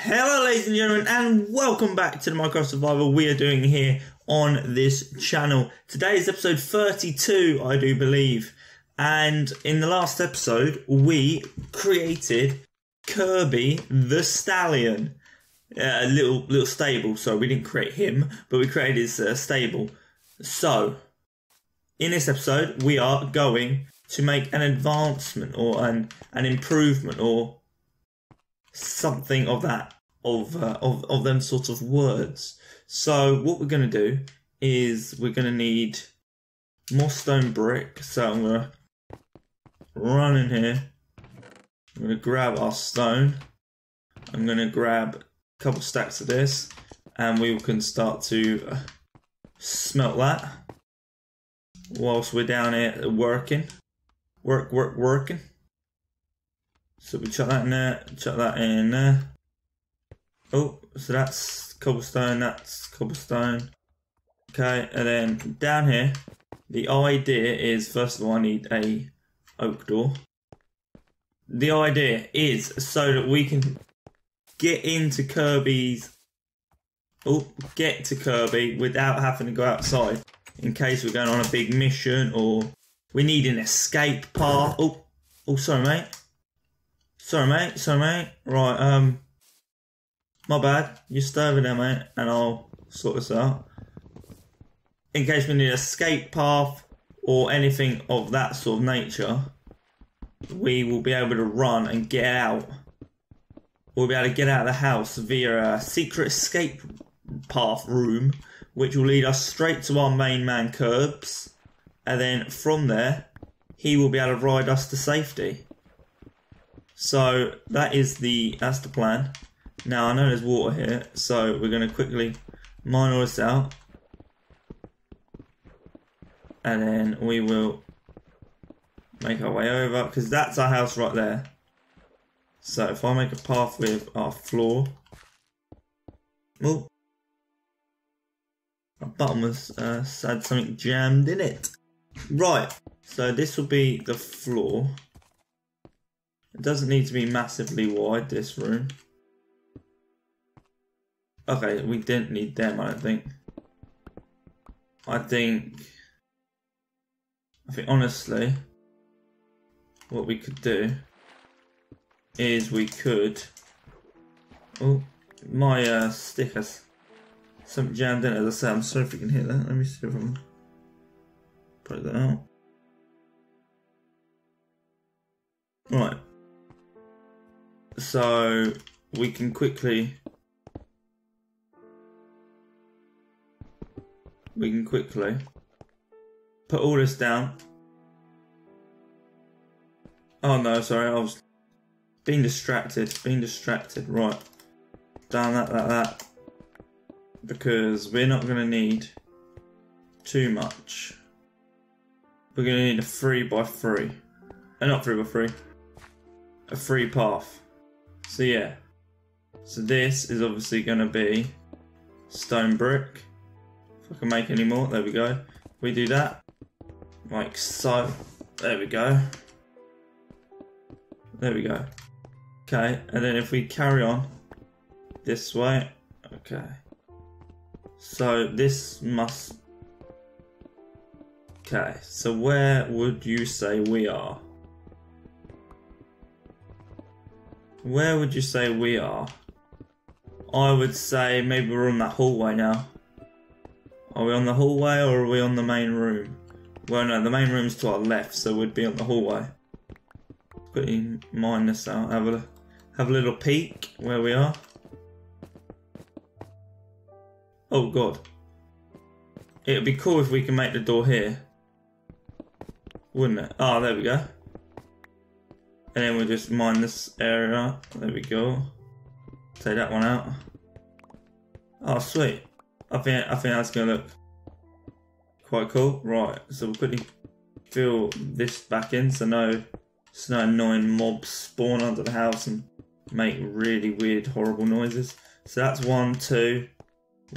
Hello, ladies and gentlemen, and welcome back to the Minecraft Survival we are doing here on this channel. Today is episode 32, I do believe. And in the last episode, we created Kirby the Stallion. A little little stable. So we didn't create him, but we created his uh, stable. So, in this episode, we are going to make an advancement or an an improvement or something of that of uh, of of them sort of words. So what we're going to do is we're going to need more stone brick. So I'm going to run in here. I'm going to grab our stone. I'm going to grab a couple stacks of this, and we can start to uh, smelt that whilst we're down here working. Work, work, working. So we chuck that in there, chuck that in there. Oh, so that's cobblestone, that's cobblestone. Okay, and then down here, the idea is first of all I need a oak door. The idea is so that we can get into Kirby's oh get to Kirby without having to go outside in case we're going on a big mission or we need an escape path. Oh oh sorry mate. Sorry, mate. Sorry, mate. Right, um, my bad. You stay over there, mate, and I'll sort this out. In case we need an escape path or anything of that sort of nature, we will be able to run and get out. We'll be able to get out of the house via a secret escape path room, which will lead us straight to our main man, Curbs, and then from there, he will be able to ride us to safety. So that is the that's the plan. Now I know there's water here, so we're gonna quickly mine all this out. And then we will make our way over because that's our house right there. So if I make a path with our floor. Oh. Our bottom was uh, had something jammed in it. Right, so this will be the floor. It doesn't need to be massively wide, this room. Okay, we didn't need them, I don't think. I think... I think, honestly, what we could do is we could... Oh, my uh, stick has something jammed in as I say. I'm sorry if you can hear that. Let me see if I can put that out. Right so we can quickly we can quickly put all this down. Oh no, sorry, I was being distracted, being distracted. Right, down that, that, that. Because we're not going to need too much. We're going to need a three by three. Uh, not three by three. A free path. So yeah. So this is obviously going to be stone brick. If I can make any more, there we go. We do that, like so. There we go. There we go. Okay, and then if we carry on this way, okay. So this must. Okay, so where would you say we are? Where would you say we are? I would say maybe we're on that hallway now. Are we on the hallway or are we on the main room? Well, no, the main room's to our left, so we'd be on the hallway. Quickly mine this out. Have a have a little peek where we are. Oh god. It'd be cool if we can make the door here. Wouldn't it? Oh, there we go. And then we'll just mine this area. There we go. Take that one out. Oh, sweet. I think I think that's gonna look quite cool. Right, so we'll quickly fill this back in so no, so no annoying mobs spawn under the house and make really weird, horrible noises. So that's one, two,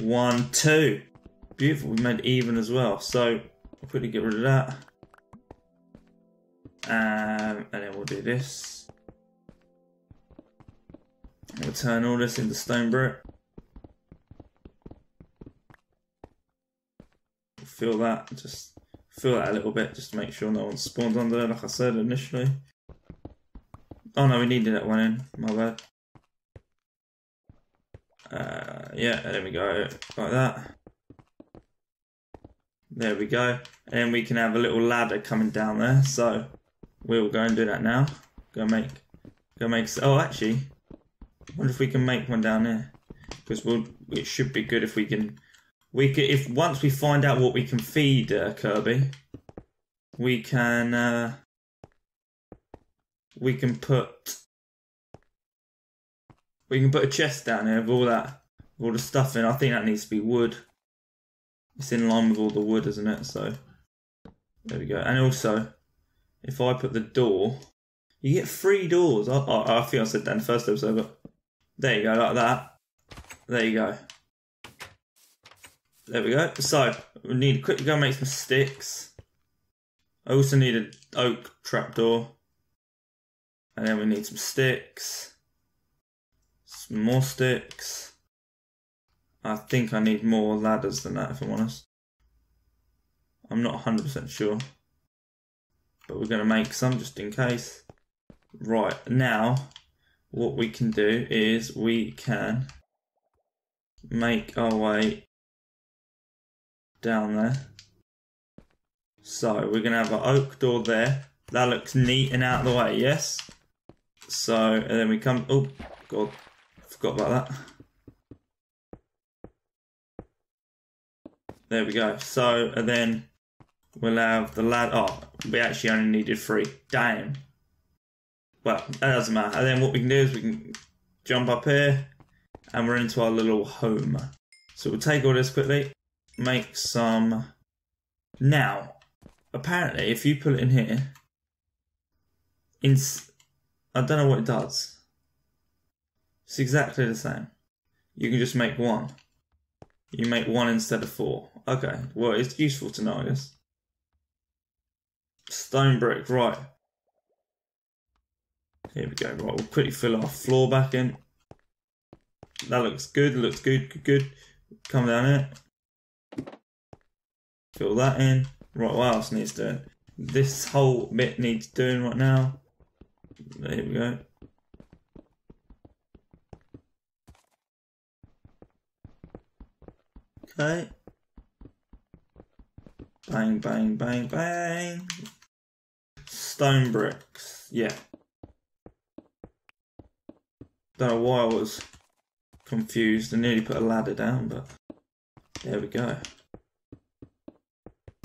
one, two. Beautiful. We made even as well. So I'll quickly get rid of that. Um, and then we'll do this. We'll turn all this into stone brick. Fill that, just fill that a little bit, just to make sure no one spawns under, there, like I said initially. Oh no, we needed that one in, my bad. Uh, yeah, there we go, like that. There we go. And we can have a little ladder coming down there. So we'll go and do that now. Go make, go make. Oh, actually, wonder if we can make one down there because we'll. It should be good if we can. We can if once we find out what we can feed uh, Kirby, we can. Uh, we can put. We can put a chest down here with all that, all the stuff in. I think that needs to be wood. It's in line with all the wood, isn't it? So there we go. And also, if I put the door, you get three doors. I, I, I think I said that in the first episode, but there you go, like that. There you go. There we go. So we need to quickly go make some sticks. I also need an oak trapdoor. And then we need some sticks. Some more sticks. I think I need more ladders than that, if I'm honest. I'm not 100% sure. But we're going to make some just in case. Right, now, what we can do is we can make our way down there. So we're going to have an oak door there. That looks neat and out of the way, yes? So, and then we come... Oh, God. Forgot about that. There we go. So, and then we'll have the lad. Oh, we actually only needed three. Damn. Well, that doesn't matter. And then what we can do is we can jump up here and we're into our little home. So we'll take all this quickly, make some. Now, apparently, if you put it in here, in I don't know what it does. It's exactly the same. You can just make one. You make one instead of four. Okay, well, it's useful to know, I guess. Stone brick, right. Here we go, right, we'll quickly fill our floor back in. That looks good, looks good, good, good. Come down here. Fill that in. Right, what else needs doing? This whole bit needs doing right now. There we go. Okay. Bang, bang, bang, bang. Stone bricks. Yeah. Don't know why I was confused. I nearly put a ladder down, but there we go.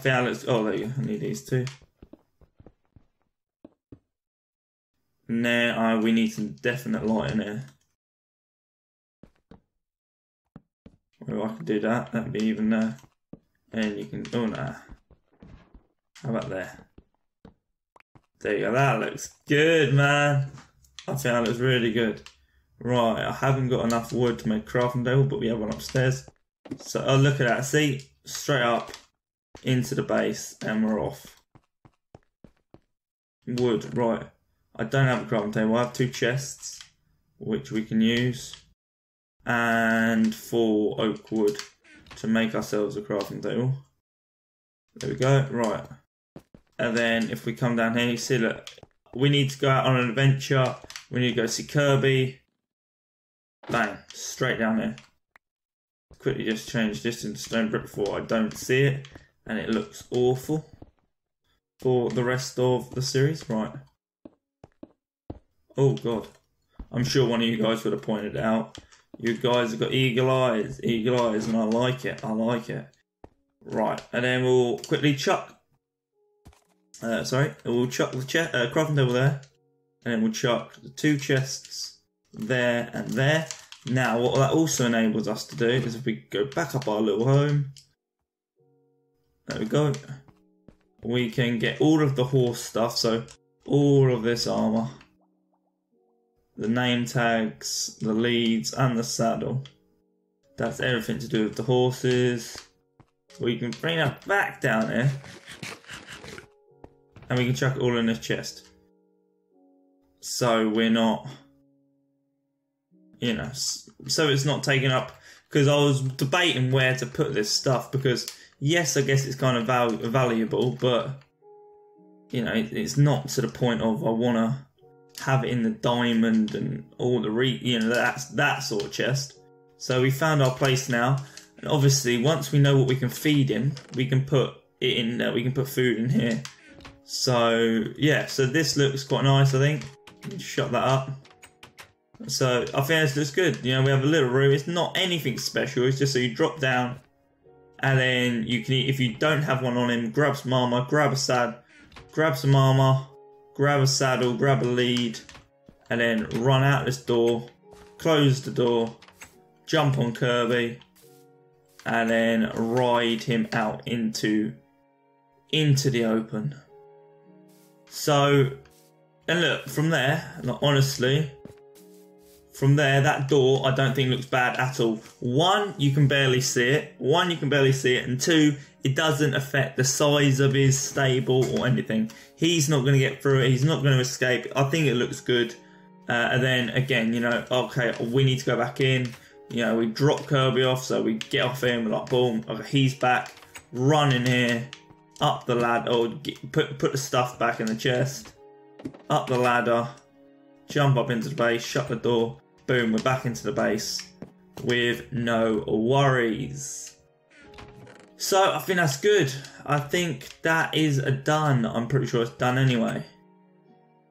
Oh, there you go. I need these two. And there, uh, we need some definite light in here. Well, I can do that. That'd be even there. And you can, oh no. How about there? There you go. That looks good, man. I think that looks really good. Right, I haven't got enough wood to make crafting table, but we have one upstairs. So, oh, look at that. See? Straight up into the base, and we're off. Wood, right. I don't have a crafting table. I have two chests, which we can use and four oak wood to make ourselves a crafting table. There we go, right. And then if we come down here, you see look, we need to go out on an adventure. We need to go see Kirby. Bang, straight down there. Quickly just change this into stone brick before I don't see it. And it looks awful for the rest of the series. Right. Oh god. I'm sure one of you guys would have pointed out you guys have got eagle eyes, eagle eyes, and I like it. I like it. Right, and then we'll quickly chuck. Uh, sorry, we'll chuck the che- uh, crafting table there, and then we'll chuck the two chests there and there. Now, what that also enables us to do is if we go back up our little home, there we go. We can get all of the horse stuff, so all of this armor the name tags, the leads, and the saddle. That's everything to do with the horses. We can bring that back down here. And we can chuck it all in this chest. So we're not you know, so it's not taken up. Because I was debating where to put this stuff because yes, I guess it's kind of val- valuable, but you know, it's not to the point of I want to have it in the diamond and all the re, you know, that's that sort of chest. So we found our place now, and obviously once we know what we can feed him, we can put it in there. We can put food in here. So yeah, so this looks quite nice. I think. Shut that up. So I think this looks good. You know, we have a little room. It's not anything special. It's just so you drop down, and then you can eat. If you don't have one on him, grab some armor, grab a sad, grab some armor, grab a saddle, grab a lead, and then run out this door, close the door, jump on Kirby, and then ride him out into into the open. So, and look from there, like, honestly, from there, that door I don't think looks bad at all. One, you can barely see it. One, you can barely see it, and two, it doesn't affect the size of his stable or anything. He's not going to get through it. He's not going to escape. I think it looks good. Uh, and then again, you know, okay, we need to go back in. You know, we drop Kirby off, so we get off him. We're like, boom, okay, he's back, running here, up the ladder, put put the stuff back in the chest, up the ladder, jump up into the base, shut the door, boom, we're back into the base with no worries. So I think that's good. I think that is a done. I'm pretty sure it's done anyway.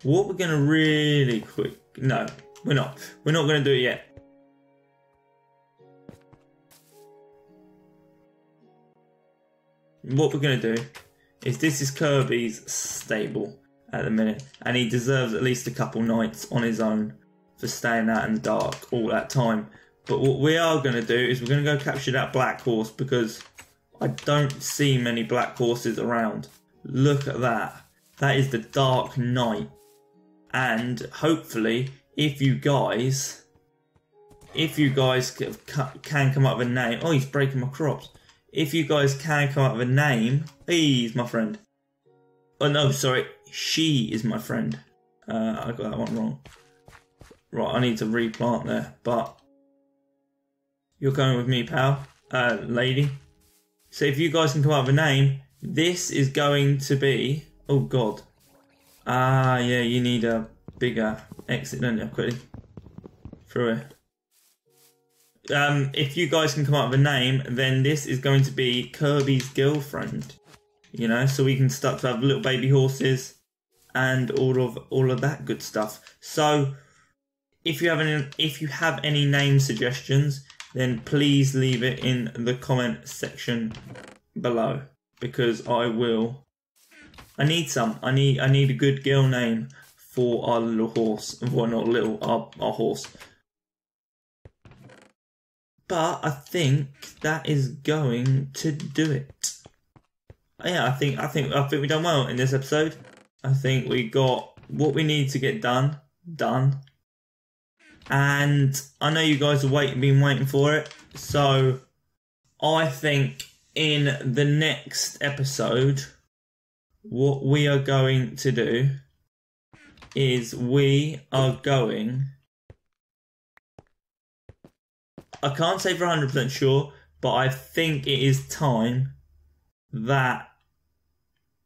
What we're gonna really quick? No, we're not. We're not gonna do it yet. What we're gonna do is this is Kirby's stable at the minute, and he deserves at least a couple nights on his own for staying out in the dark all that time. But what we are going to do is we're going to go capture that black horse because I don't see many black horses around. Look at that. That is the Dark Knight. And hopefully, if you guys, if you guys can come up with a name, oh, he's breaking my crops. If you guys can come up with a name, he's my friend. Oh no, sorry, she is my friend. Uh, I got that one wrong. Right, I need to replant there, but you're going with me, pal, uh, lady. So if you guys can come up with a name, this is going to be. Oh God. Ah, yeah, you need a bigger exit, don't you? Quickly through it. Um, if you guys can come up with a name, then this is going to be Kirby's girlfriend. You know, so we can start to have little baby horses and all of all of that good stuff. So if you have any if you have any name suggestions, then please leave it in the comment section below because I will. I need some. I need I need a good girl name for our little horse. Well, not little our, our horse. But I think that is going to do it. Yeah, I think I think I think we've done well in this episode. I think we got what we need to get done done and I know you guys have waiting, been waiting for it. So I think in the next episode, what we are going to do is we are going. I can't say for 100% sure, but I think it is time that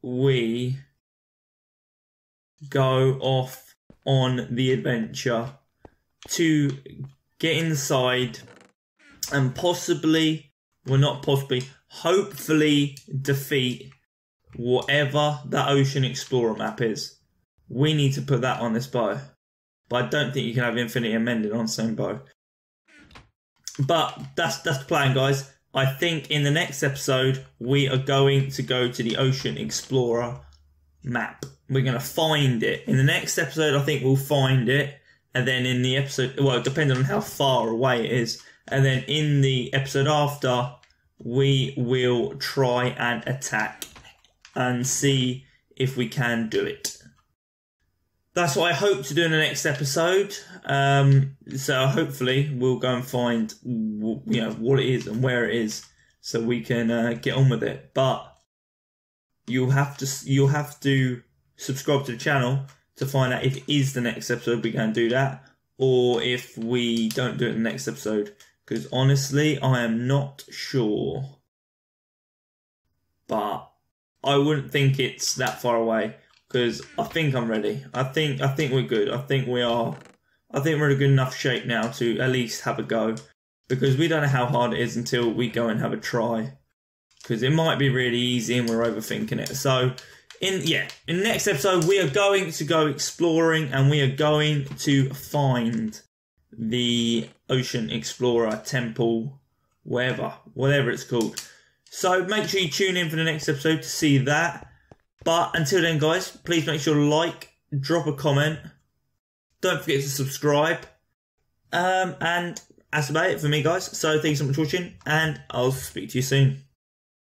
we go off on the adventure to get inside and possibly, well, not possibly, hopefully defeat whatever that Ocean Explorer map is. We need to put that on this bow. But I don't think you can have Infinity and Mending on the same bow. But that's that's the plan, guys. I think in the next episode we are going to go to the Ocean Explorer map. We're going to find it. In the next episode, I think we'll find it and then in the episode, well, depending on how far away it is, and then in the episode after, we will try and attack and see if we can do it. That's what I hope to do in the next episode. Um, so hopefully we'll go and find you know what it is and where it is, so we can uh, get on with it. But you'll have to you'll have to subscribe to the channel to find out if it is the next episode we can do that or if we don't do it in the next episode. Because honestly, I am not sure. But I wouldn't think it's that far away because I think I'm ready. I think I think we're good. I think we are. I think we're in a good enough shape now to at least have a go because we don't know how hard it is until we go and have a try. Because it might be really easy and we're overthinking it. So, in yeah, in the next episode we are going to go exploring and we are going to find the Ocean Explorer Temple, wherever, whatever it's called. So make sure you tune in for the next episode to see that. But until then, guys, please make sure to like, drop a comment. Don't forget to subscribe. Um, and that's about it for me, guys. So thanks so much for watching, and I'll speak to you soon.